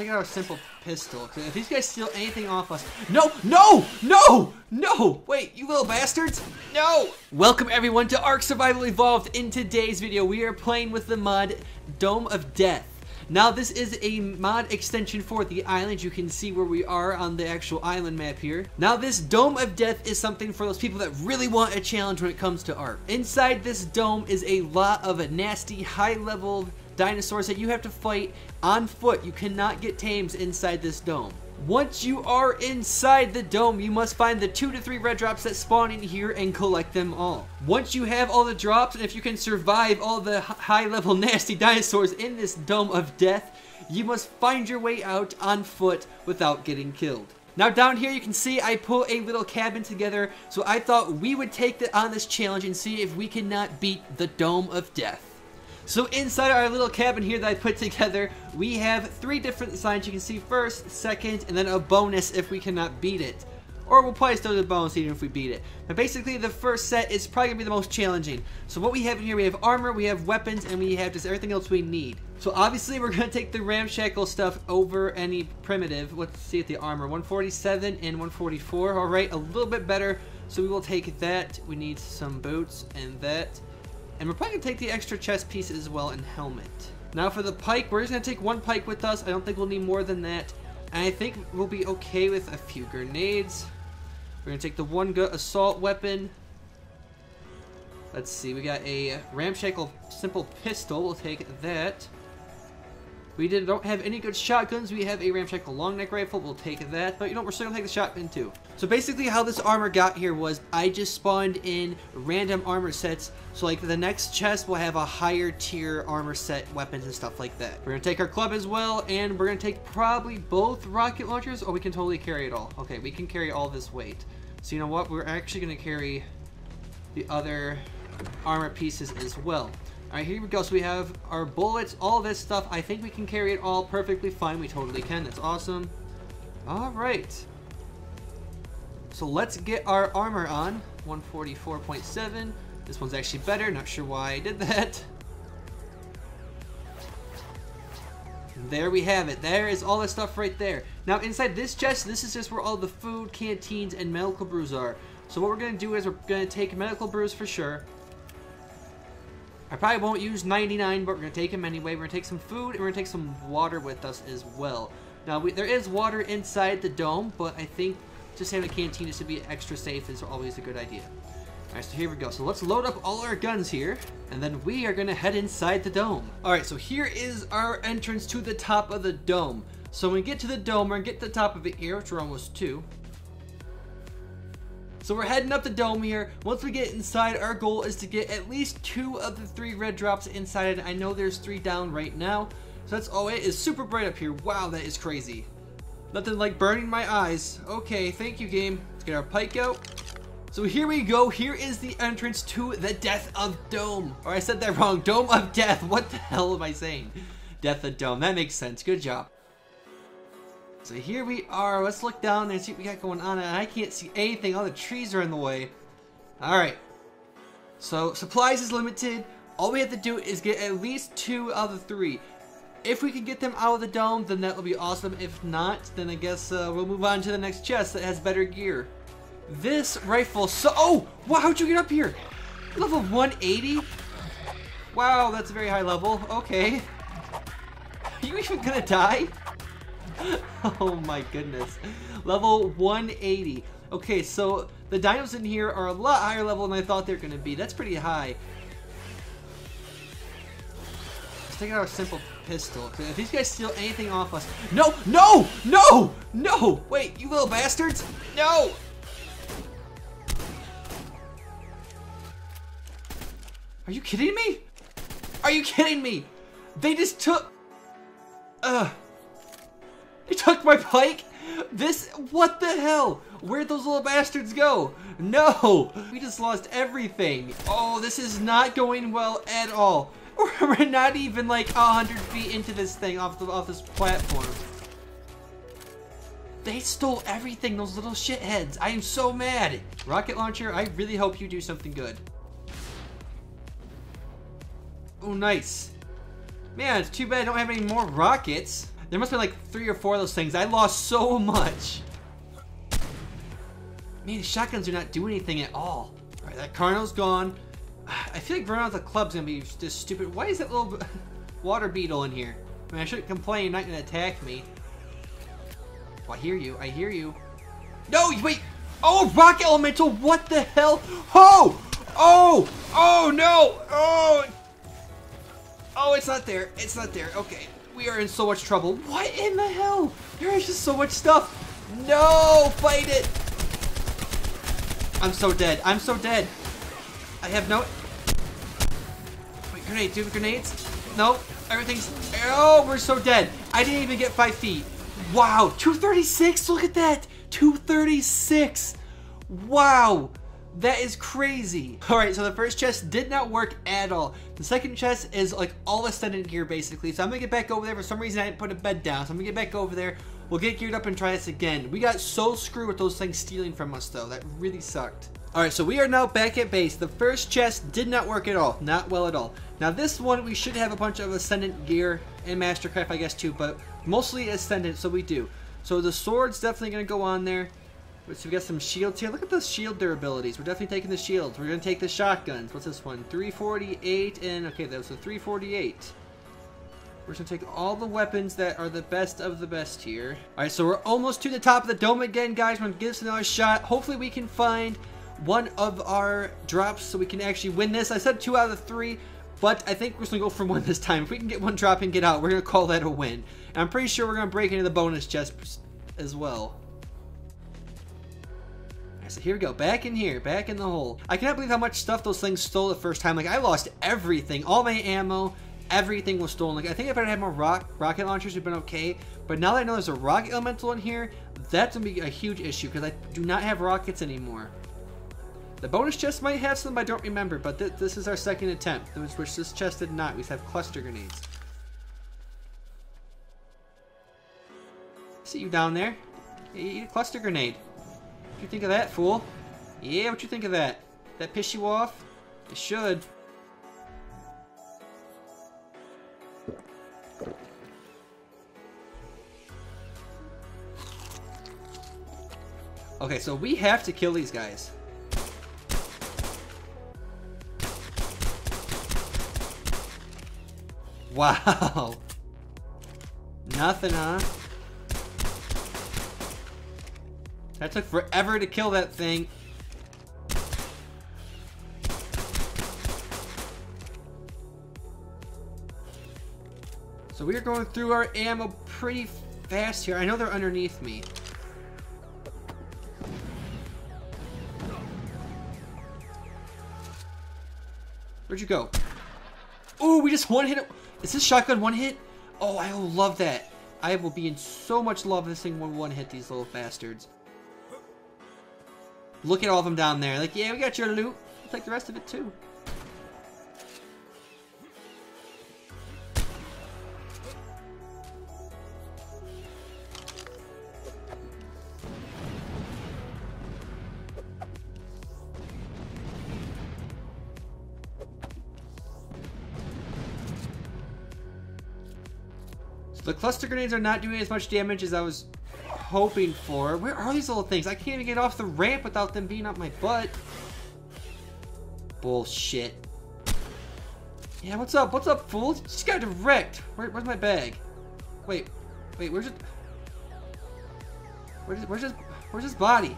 take out our simple pistol. if these guys steal anything off us... No! No! No! No! Wait, you little bastards! No! Welcome everyone to Ark Survival Evolved. In today's video, we are playing with the mod Dome of Death. Now this is a mod extension for the island. You can see where we are on the actual island map here. Now this Dome of Death is something for those people that really want a challenge when it comes to Ark. Inside this dome is a lot of nasty high level dinosaurs that you have to fight on foot. You cannot get tames inside this dome. Once you are inside the dome, you must find the two to three red drops that spawn in here and collect them all. Once you have all the drops, and if you can survive all the high level nasty dinosaurs in this dome of death, you must find your way out on foot without getting killed. Now down here you can see I put a little cabin together, so I thought we would take the, on this challenge and see if we cannot beat the Dome of Death. So inside our little cabin here that I put together, we have three different signs you can see first, second, and then a bonus if we cannot beat it. Or we'll probably still do a bonus even if we beat it. But basically the first set is probably going to be the most challenging. So what we have in here, we have armor, we have weapons, and we have just everything else we need. So obviously we're going to take the ramshackle stuff over any primitive. Let's see at the armor, 147 and 144. Alright, a little bit better. So we will take that. We need some boots and that. And we're probably to take the extra chest piece as well and helmet. Now for the pike, we're just to take one pike with us. I don't think we'll need more than that. And I think we'll be okay with a few grenades. We're to take the one good assault weapon. Let's see, we got a ramshackle simple pistol. We'll take that. We did, don't have any good shotguns. We have a ramshackle long neck rifle. We'll take that. But you know, we're still gonna take the shotgun too. So basically how this armor got here was I just spawned in random armor sets. So like the next chest will have a higher tier armor set, weapons and stuff like that. We're gonna take our club as well. And we're gonna take probably both rocket launchers or we can totally carry it all. Okay, we can carry all this weight. So you know what? We're actually gonna carry the other armor pieces as well. Alright, here we go. So we have our bullets, all this stuff. I think we can carry it all perfectly fine. We totally can. That's awesome. Alright. So let's get our armor on. 144.7. This one's actually better. Not sure why I did that. There we have it. There is all the stuff right there. Now inside this chest, this is just where all the food, canteens, and medical brews are. So what we're going to do is we're going to take medical brews for sure. I probably won't use 99, but we're going to take them anyway. We're going to take some food, and we're going to take some water with us as well. Now, we, there is water inside the dome, but I think just having a canteen just to be extra safe is always a good idea. Alright, so here we go. So let's load up all our guns here, and then we are going to head inside the dome. Alright, so here is our entrance to the top of the dome. So when we get to the dome, we're going to get to the top of it here, which we're almost to. So we're heading up the dome here. Once we get inside, our goal is to get at least two of the three red drops inside. I know there's three down right now. So that's, oh, it is super bright up here. Wow, that is crazy. Nothing like burning my eyes. Okay, thank you, game. Let's get our pike out. So here we go. Here is the entrance to the Death of Dome. Or I said that wrong. Dome of Death. What the hell am I saying? Death of Dome. That makes sense. Good job. So here we are. Let's look down and see what we got going on. And I can't see anything. All the trees are in the way. Alright. So supplies is limited. All we have to do is get at least two out of the three. If we can get them out of the dome, then that will be awesome. If not, then I guess uh, we'll move on to the next chest that has better gear. This rifle, so- Oh! Wow, how'd you get up here? Level 180? Wow, that's a very high level. Okay. Are you even gonna die? oh my goodness. Level 180. Okay, so the dinos in here are a lot higher level than I thought they're going to be. That's pretty high. Let's take out our simple pistol. If these guys steal anything off us... No! No! No! No! Wait, you little bastards! No! Are you kidding me? Are you kidding me? They just took... Ugh. He took my pike? This, what the hell? Where'd those little bastards go? No, we just lost everything. Oh, this is not going well at all. We're not even like a hundred feet into this thing off the off this platform. They stole everything, those little shitheads. I am so mad. Rocket launcher, I really hope you do something good. Oh, nice. Man, it's too bad I don't have any more rockets. There must have been like three or four of those things. I lost so much. Man, shotguns do not do anything at all. All right, that Carno's gone. I feel like running out the club's gonna be just stupid. Why is that little water beetle in here? I mean, I shouldn't complain. Not gonna attack me. Oh, I hear you. I hear you. No, wait. Oh, rock elemental. What the hell? Oh, oh, oh no. Oh, oh, it's not there. It's not there. Okay, we are in so much trouble. What in the hell? There is just so much stuff. No, fight it. I'm so dead. I'm so dead. I have no... Wait, grenade. Do grenades? No. Everything's... Oh, we're so dead. I didn't even get five feet. Wow. 236. Look at that. 236. Wow. That is crazy. Alright, so the first chest did not work at all. The second chest is like all ascendant gear basically. So I'm gonna get back over there. For some reason I didn't put a bed down. So I'm gonna get back over there. We'll get geared up and try this again. We got so screwed with those things stealing from us though. That really sucked. Alright, so we are now back at base. The first chest did not work at all. Not well at all. Now this one, we should have a bunch of Ascendant gear and Mastercraft, I guess, too. But mostly Ascendant, so we do. So the sword's definitely to go on there. So we got some shields here. Look at the shield durabilities. We're definitely taking the shields. We're going to take the shotguns. What's this one? 348 and... Okay, that was a 348. We're going to take all the weapons that are the best of the best here. Alright, so we're almost to the top of the dome again, guys. We're going to give this another shot. Hopefully we can find one of our drops so we can actually win this. I said two out of three, but I think we're just going to go for one this time. If we can get one drop and get out, we're going to call that a win. And I'm pretty sure we're going to break into the bonus chest as well. So here we go, back in here, back in the hole. I cannot believe how much stuff those things stole the first time. Like, I lost everything, all my ammo, everything was stolen. Like, I think if I had more rock, rocket launchers, would have been okay. But now that I know there's a rocket elemental in here, that's going to be a huge issue because I do not have rockets anymore. The bonus chest might have some, I don't remember, but th this is our second attempt, which this chest did not. We have cluster grenades. See you down there. Eat a cluster grenade. What you think of that, fool? Yeah, what you think of that? That piss you off? It should. Okay, so we have to kill these guys. Wow. Nothing, huh? That took forever to kill that thing. So we are going through our ammo pretty fast here. I know they're underneath me. Where'd you go? Ooh, we just one hit it. Is this shotgun one hit? Oh, I love that. I will be in so much love this thing when one hit these little bastards. Look at all of them down there. Like, yeah, we got your loot. We'll take the rest of it too. The cluster grenades are not doing as much damage as I was hoping for. Where are these little things? I can't even get off the ramp without them being up my butt. Bullshit. Yeah, what's up? What's up, fool? Just got direct. Where, where's my bag? Wait, wait, where's it? Where's, where's his, where's his body?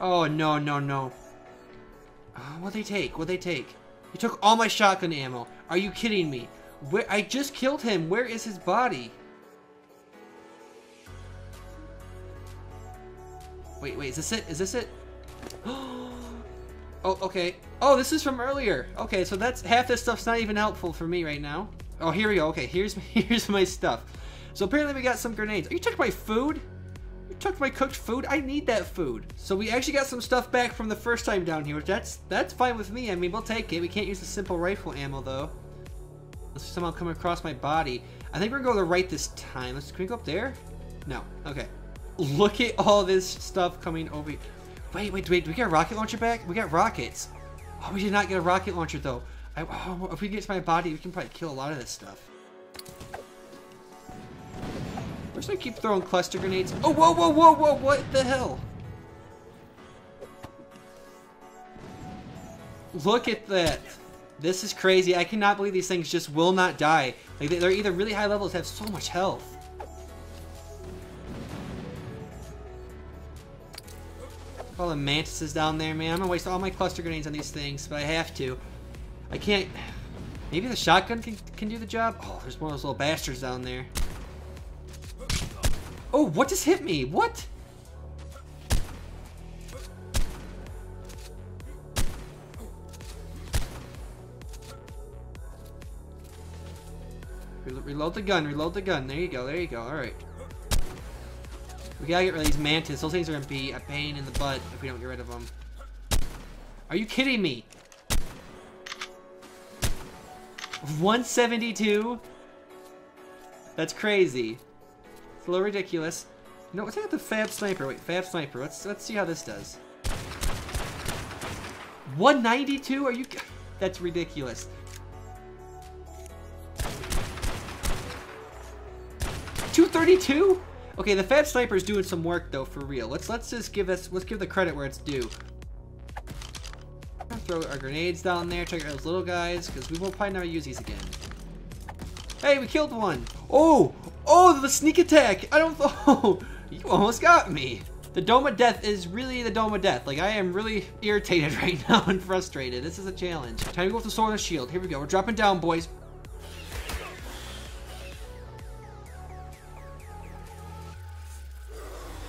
Oh, no, no, no. Uh, what'd they take? What'd they take? He took all my shotgun ammo. Are you kidding me? Where I just killed him. Where is his body? Wait, wait, is this it? Is this it? oh, okay. Oh, this is from earlier. Okay, so that's half this stuff's not even helpful for me right now. Oh, here we go. Okay, here's here's my stuff. So apparently we got some grenades. Oh, you took my food? Took my cooked food. I need that food. So we actually got some stuff back from the first time down here. That's that's fine with me. I mean, we'll take it. We can't use the simple rifle ammo though. Let's somehow come across my body. I think we're gonna go to the right this time. Let's can we go up there? No. Okay. Look at all this stuff coming over. Wait, wait, wait. Do we get a rocket launcher back? We got rockets. Oh, we did not get a rocket launcher though. I, oh, if we get to my body, we can probably kill a lot of this stuff. We're just gonna keep throwing cluster grenades. Oh, whoa, whoa, whoa, whoa, what the hell? Look at that. This is crazy. I cannot believe these things just will not die. Like they're either really high levels, have so much health. All the mantises down there, man. I'm gonna waste all my cluster grenades on these things, but I have to. I can't... Maybe the shotgun can, can do the job? Oh, there's one of those little bastards down there. Oh, what just hit me? What? Reload the gun, reload the gun. There you go, there you go. Alright. We gotta get rid of these mantis. Those things are gonna be a pain in the butt if we don't get rid of them. Are you kidding me? 172? That's crazy. A little ridiculous. No, let's take the Fab Sniper. Wait, Fab Sniper. Let's let's see how this does. 192? Are you... That's ridiculous. 232? Okay, the Fab Sniper is doing some work though, for real. Let's let's just give us let's give the credit where it's due. Throw our grenades down there, check out those little guys, because we will probably never use these again. Hey, we killed one! Oh! Oh, the sneak attack! I don't know. Oh, you almost got me. The Dome of Death is really the Dome of Death. Like, I am really irritated right now and frustrated. This is a challenge. Time to go with the Sword and Shield. Here we go. We're dropping down, boys.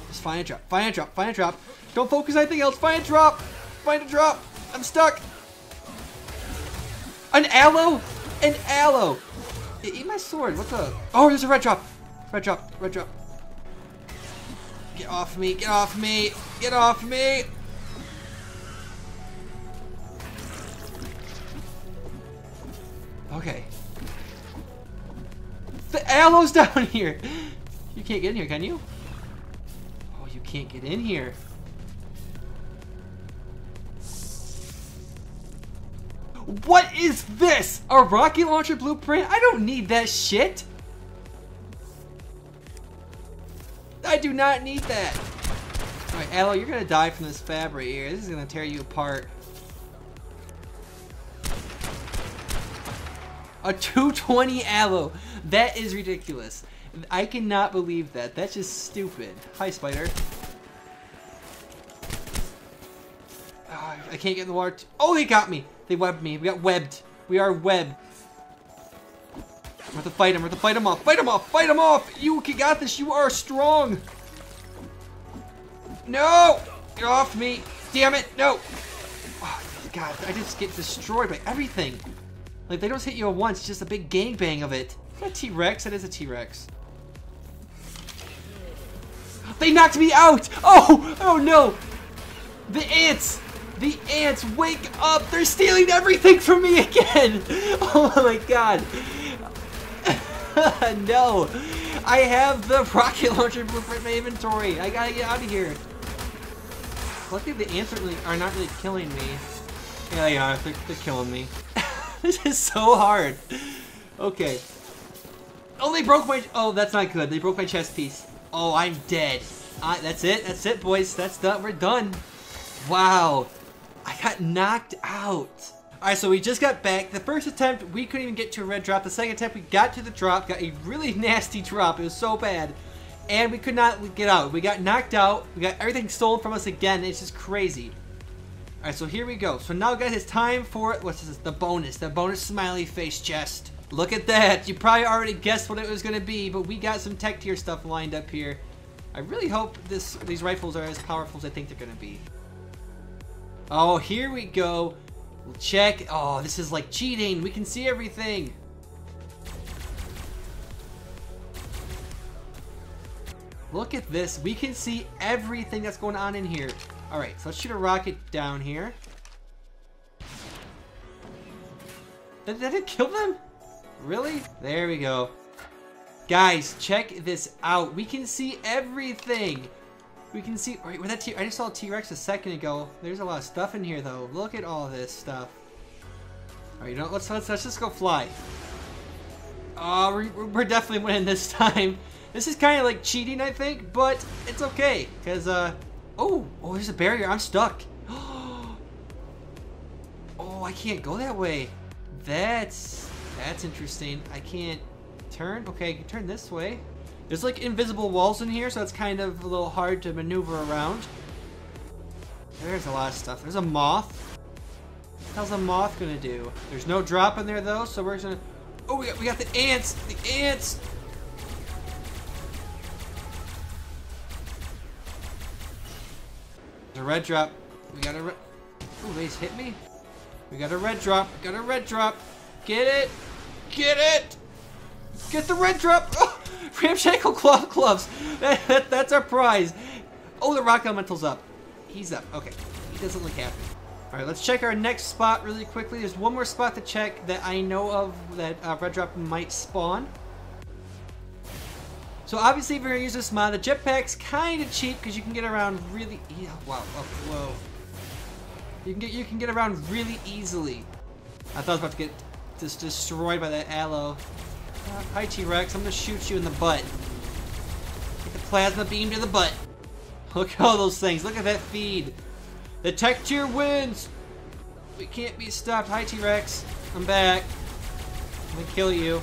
Just find a drop. Find a drop. Find a drop. Don't focus on anything else. Find a drop. Find a drop. I'm stuck. An Allo? An Allo. Eat my sword. What the? Oh, there's a red drop. Red drop. Red drop. Get off me. Get off me. Get off me. Okay. The Allo's down here. You can't get in here, can you? Oh, you can't get in here. What is this? A rocket launcher blueprint? I don't need that shit. I do not need that. Alright, Allo, you're gonna die from this fab right here. This is gonna tear you apart. A 220 Allo. That is ridiculous. I cannot believe that. That's just stupid. Hi, Spider. I can't get in the water. Oh, they got me. They webbed me. We got webbed. We are webbed. We have to fight him. We have to fight him off. Fight him off. Fight him off. You got this. You are strong. No. Get off me. Damn it. No. Oh, God. I just get destroyed by everything. Like, they don't hit you at once. It's just a big gangbang of it. Is that T-Rex? That is a T-Rex. They knocked me out! Oh! Oh no! The ants! The ants, wake up! They're stealing everything from me again! Oh my god! no! I have the rocket launcher blueprint in my inventory! I gotta get out of here! Luckily the ants are, really, are not really killing me. Yeah, they are. They're, they're killing me. this is so hard. Okay. Oh, they broke my... Oh, that's not good. They broke my chest piece. Oh, I'm dead. That's it. That's it, boys. That's done. We're done. Wow. Got knocked out. Alright, so we just got back. The first attempt, we couldn't even get to a red drop. The second attempt, we got to the drop. Got a really nasty drop. It was so bad. And we could not get out. We got knocked out. We got everything stolen from us again. It's just crazy. Alright, so here we go. So now, guys, it's time for, what's this? The bonus. The bonus smiley face chest. Look at that. You probably already guessed what it was going to be, but we got some tech tier stuff lined up here. I really hope this these rifles are as powerful as I think they're going to be. Oh, here we go. We'll check. Oh, this is like cheating. We can see everything. Look at this. We can see everything that's going on in here. All right, so let's shoot a rocket down here. Did, did it kill them? Really? There we go. Guys, check this out. We can see everything. We can see, right, where that T I just saw T-Rex a second ago. There's a lot of stuff in here though. Look at all this stuff. Alright, you know, let's, let's, let's just go fly. Oh, we're, we're definitely winning this time. This is kind of like cheating, I think, but it's okay. Because, uh, oh, oh, there's a barrier. I'm stuck. Oh, I can't go that way. That's, that's interesting. I can't turn. Okay, I can turn this way. There's like invisible walls in here, so it's kind of a little hard to maneuver around. There's a lot of stuff. There's a moth. How's a moth gonna do? There's no drop in there though, so we're gonna. Oh, we got, we got the ants. The ants. The red drop. We got a red. Oh, they just hit me. We got a red drop. Got a red drop. Get it. Get it. Get the red drop. Oh, ramshackle cloth Clubs. That, that, that's our prize. Oh, the rock elemental's up. He's up. Okay. He doesn't look happy. All right, let's check our next spot really quickly. There's one more spot to check that I know of that uh, red drop might spawn. So obviously, if you're gonna use this mod, the jetpack's kind of cheap because you can get around really. Yeah, wow. Oh, whoa. You can get you can get around really easily. I thought I was about to get just destroyed by that Allo. Uh, hi T-Rex, I'm gonna shoot you in the butt. Get the plasma beam to the butt. Look at all those things. Look at that feed. The tech tier wins. We can't be stopped. Hi T-Rex. I'm back. I'm gonna kill you.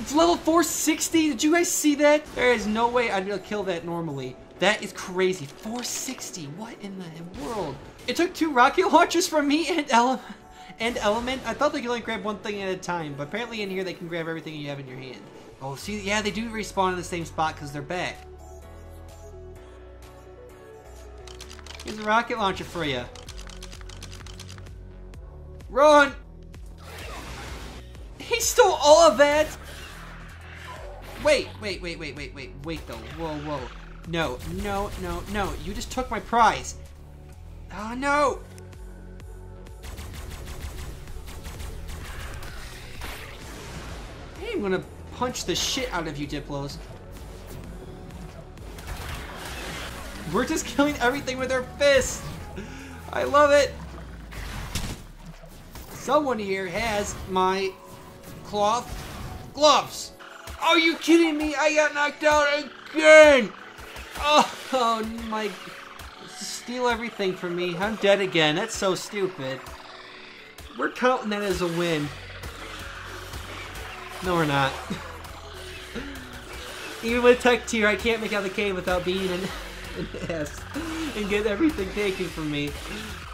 It's level 460. Did you guys see that? There is no way I'd be able to kill that normally. That is crazy. 460. What in the world? It took two rocket launchers from me and Ele and Element. I thought they could only grab one thing at a time, but apparently in here they can grab everything you have in your hand. Oh, see, yeah, they do respawn in the same spot because they're back. Here's a rocket launcher for you. Run! He stole all of that! Wait, wait, wait, wait, wait, wait, wait though. Whoa, whoa. No, no, no, no. You just took my prize. Oh, no! I'm gonna punch the shit out of you, Diplos. We're just killing everything with our fists! I love it! Someone here has my cloth gloves! Are you kidding me? I got knocked out again! Oh, oh my... Steal everything from me. I'm dead again. That's so stupid. We're counting that as a win. No, we're not. Even with Tech Tier, I can't make out the cave without being an, an ass and get everything taken from me.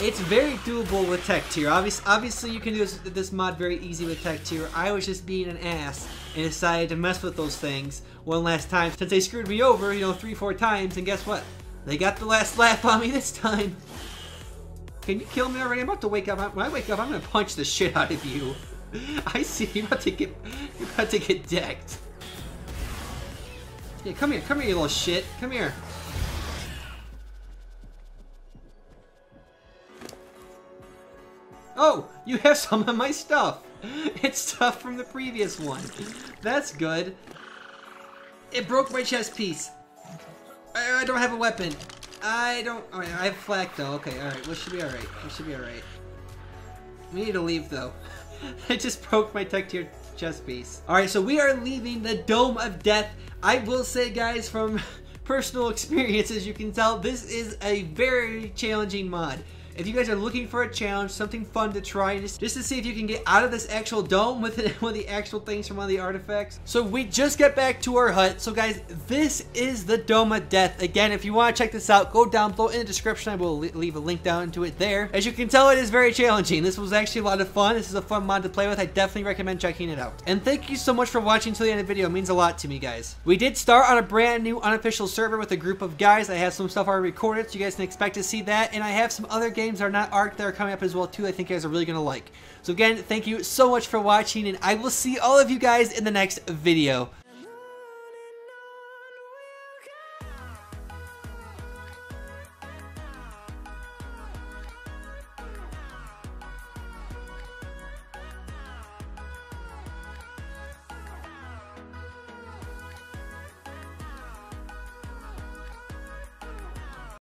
It's very doable with Tech Tier. Obviously, obviously, you can do this, this mod very easy with Tech Tier. I was just being an ass and decided to mess with those things one last time since they screwed me over, you know, three, four times, and guess what? They got the last laugh on me this time. Can you kill me already? I'm about to wake up. When I wake up, I'm gonna punch the shit out of you. I see you're about to get you're about to get decked. Yeah, come here, come here, you little shit. Come here. Oh, you have some of my stuff. It's stuff from the previous one. That's good. It broke my chest piece. I, I don't have a weapon. I don't. Oh, I have flak though. Okay, all right. We should be all right. We should be all right. We need to leave though. I just broke my tech tier chest piece. All right, so we are leaving the Dome of Death. I will say, guys, from personal experience, as you can tell, this is a very challenging mod. If you guys are looking for a challenge, something fun to try, just, just to see if you can get out of this actual dome with one of the actual things from one of the artifacts. So we just get back to our hut. So guys, this is the Dome of Death. Again, if you want to check this out, go down below in the description. I will leave a link down to it there. As you can tell, it is very challenging. This was actually a lot of fun. This is a fun mod to play with. I definitely recommend checking it out. And thank you so much for watching till the end of the video. It means a lot to me, guys. We did start on a brand new unofficial server with a group of guys. I have some stuff already recorded, so you guys can expect to see that. And I have some other games are not Ark that are coming up as well too I think you guys are really going to like. So again, thank you so much for watching and I will see all of you guys in the next video.